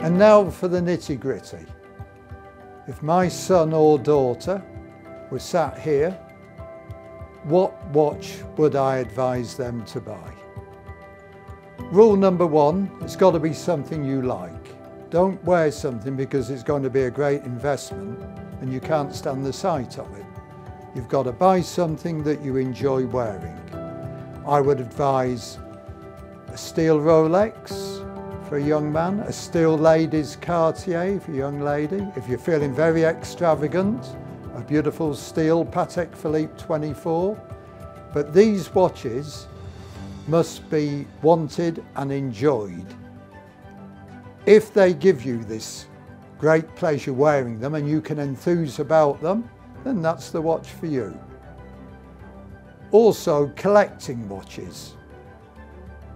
And now for the nitty gritty. If my son or daughter were sat here, what watch would I advise them to buy? Rule number one, it's got to be something you like. Don't wear something because it's going to be a great investment and you can't stand the sight of it. You've got to buy something that you enjoy wearing. I would advise a steel Rolex for a young man, a steel ladies Cartier for a young lady. If you're feeling very extravagant, a beautiful steel Patek Philippe 24. But these watches must be wanted and enjoyed. If they give you this great pleasure wearing them and you can enthuse about them, then that's the watch for you. Also, collecting watches.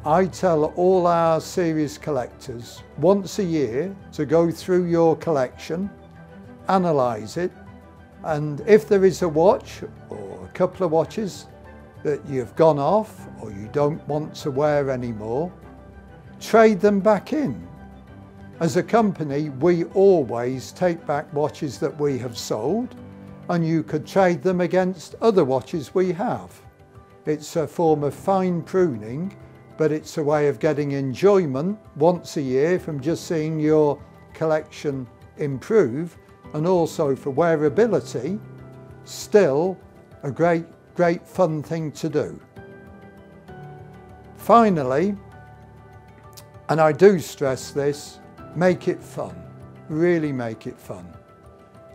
I tell all our serious collectors once a year to go through your collection, analyse it, and if there is a watch or a couple of watches that you've gone off or you don't want to wear anymore, trade them back in. As a company, we always take back watches that we have sold and you could trade them against other watches we have. It's a form of fine pruning but it's a way of getting enjoyment once a year from just seeing your collection improve and also for wearability, still a great, great fun thing to do. Finally, and I do stress this, make it fun, really make it fun.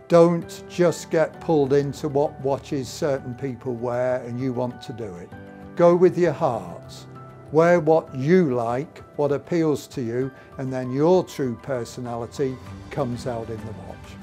Don't just get pulled into what watches certain people wear and you want to do it. Go with your heart. Wear what you like, what appeals to you, and then your true personality comes out in the watch.